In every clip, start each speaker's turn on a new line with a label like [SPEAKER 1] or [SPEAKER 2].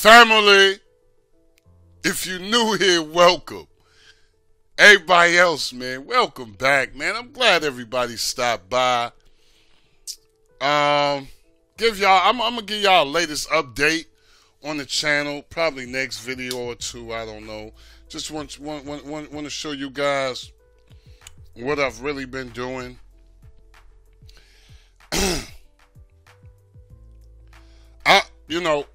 [SPEAKER 1] Family, if you new here, welcome. Everybody else, man, welcome back, man. I'm glad everybody stopped by. Um, give y'all, I'm, I'm gonna give y'all latest update on the channel. Probably next video or two. I don't know. Just want want want, want, want to show you guys what I've really been doing. I, you know,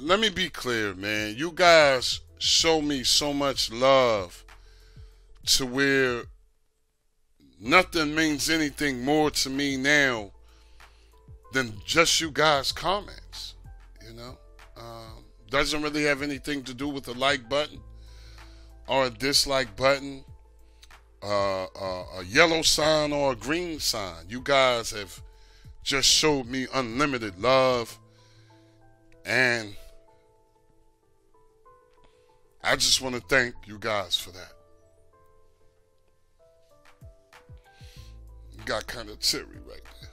[SPEAKER 1] let me be clear, man. You guys show me so much love to where nothing means anything more to me now than just you guys' comments. You know, um, doesn't really have anything to do with the like button or a dislike button, uh, uh, a yellow sign or a green sign. You guys have just showed me unlimited love and I just want to thank you guys for that. Got kind of teary right there.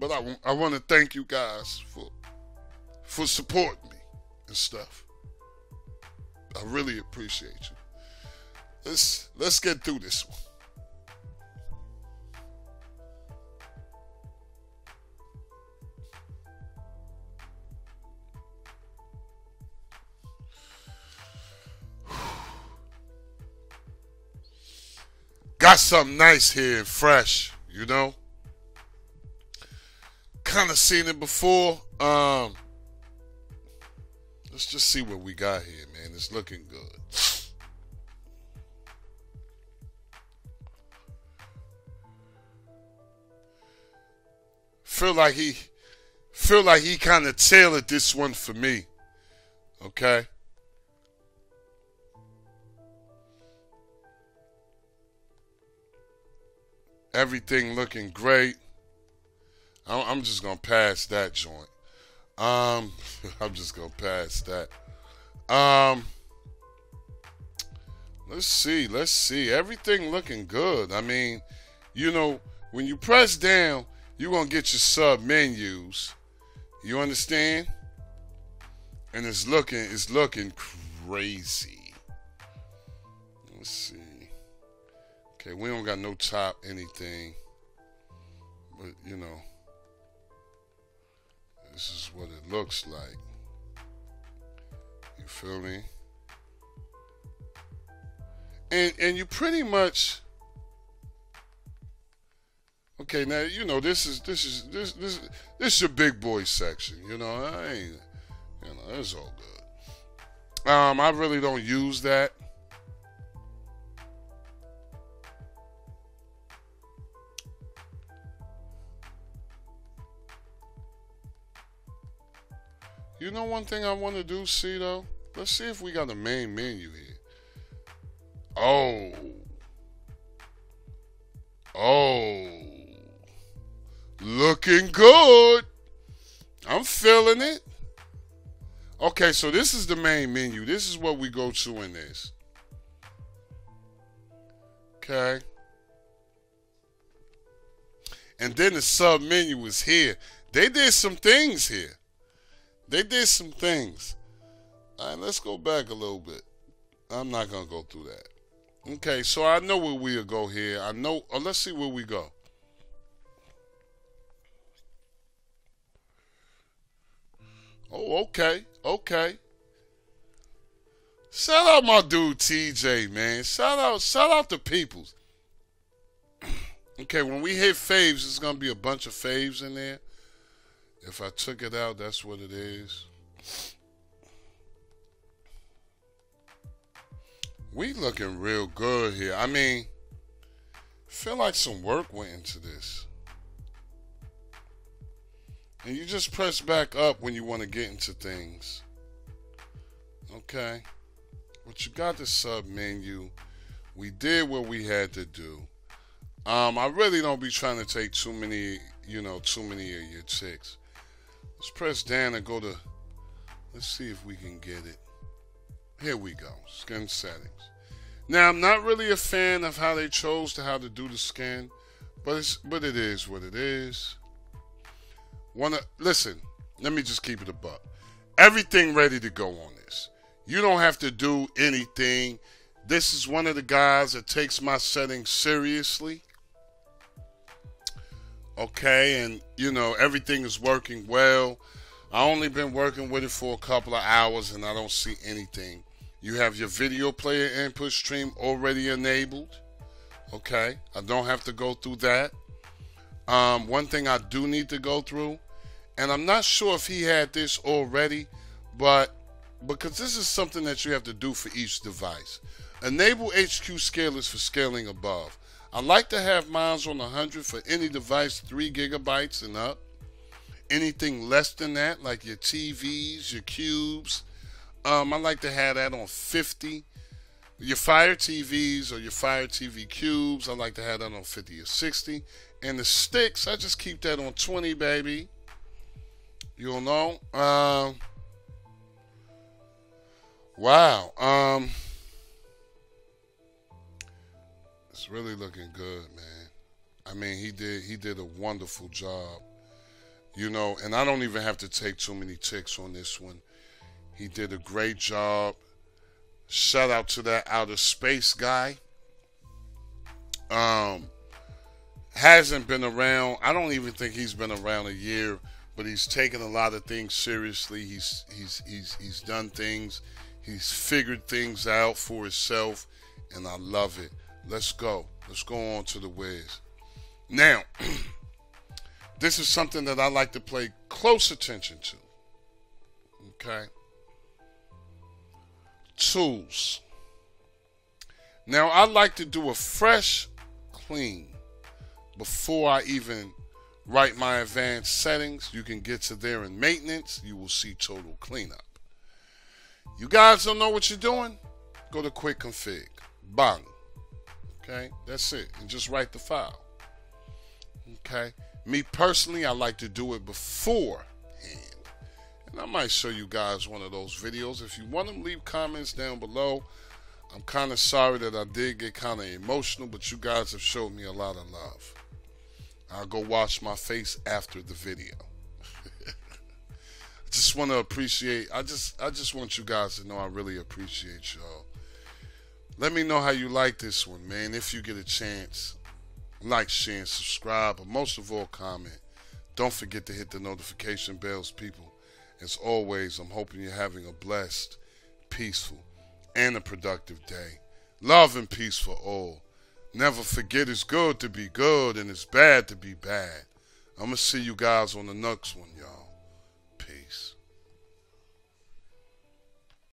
[SPEAKER 1] But I, I want to thank you guys for for supporting me and stuff. I really appreciate you. Let's let's get through this one. Got something nice here fresh, you know. Kind of seen it before. Um, let's just see what we got here, man. It's looking good. Feel like he feel like he kind of tailored this one for me. Okay? Everything looking great. I'm just gonna pass that joint. Um, I'm just gonna pass that. Um, let's see, let's see. Everything looking good. I mean, you know, when you press down, you're gonna get your sub menus. You understand? And it's looking, it's looking crazy. Let's see. Okay, we don't got no top anything. But, you know, this is what it looks like. You feel me? And and you pretty much Okay, now you know this is this is this this this is your big boy section, you know. I ain't you know, it's all good. Um I really don't use that. You know one thing I want to do, see though? Let's see if we got a main menu here. Oh. Oh. Looking good. I'm feeling it. Okay, so this is the main menu. This is what we go to in this. Okay. And then the sub menu is here. They did some things here. They did some things. All right, let's go back a little bit. I'm not gonna go through that. Okay, so I know where we'll go here. I know. Oh, let's see where we go. Oh, okay, okay. Shout out my dude TJ, man. Shout out, shout out the peoples. okay, when we hit faves, it's gonna be a bunch of faves in there. If I took it out, that's what it is. We looking real good here. I mean, feel like some work went into this. And you just press back up when you want to get into things. Okay. But you got the sub menu. We did what we had to do. Um, I really don't be trying to take too many, you know, too many of your chicks. Let's press down and go to, let's see if we can get it. Here we go, skin settings. Now, I'm not really a fan of how they chose to how to do the skin, But it's but it is what it is. Wanna listen, let me just keep it a buck. Everything ready to go on this. You don't have to do anything. This is one of the guys that takes my settings seriously. Okay, and you know, everything is working well. I only been working with it for a couple of hours and I don't see anything. You have your video player input stream already enabled. Okay, I don't have to go through that. Um, one thing I do need to go through, and I'm not sure if he had this already, but because this is something that you have to do for each device. Enable HQ scalers for scaling above. I like to have mine on 100 for any device 3 gigabytes and up. Anything less than that, like your TVs, your cubes, um, I like to have that on 50. Your Fire TVs or your Fire TV cubes, I like to have that on 50 or 60. And the sticks, I just keep that on 20, baby. You'll know. Um, wow. Um, really looking good, man. I mean, he did he did a wonderful job. You know, and I don't even have to take too many ticks on this one. He did a great job. Shout out to that outer space guy. Um, hasn't been around. I don't even think he's been around a year, but he's taken a lot of things seriously. He's he's he's he's done things. He's figured things out for himself, and I love it. Let's go. Let's go on to the Wiz. Now, this is something that I like to pay close attention to. Okay tools. Now, I like to do a fresh clean before I even write my advanced settings. You can get to there in maintenance. You will see total cleanup. You guys don't know what you're doing? Go to quick config. Bang. Okay, that's it. And just write the file. Okay. Me personally, I like to do it beforehand. And I might show you guys one of those videos. If you want them, leave comments down below. I'm kind of sorry that I did get kind of emotional, but you guys have showed me a lot of love. I'll go wash my face after the video. I just want to appreciate. I just I just want you guys to know I really appreciate y'all. Let me know how you like this one, man. If you get a chance, like, share, and subscribe, but most of all, comment. Don't forget to hit the notification bells, people. As always, I'm hoping you're having a blessed, peaceful, and a productive day. Love and peace for all. Never forget it's good to be good and it's bad to be bad. I'm going to see you guys on the next one, y'all.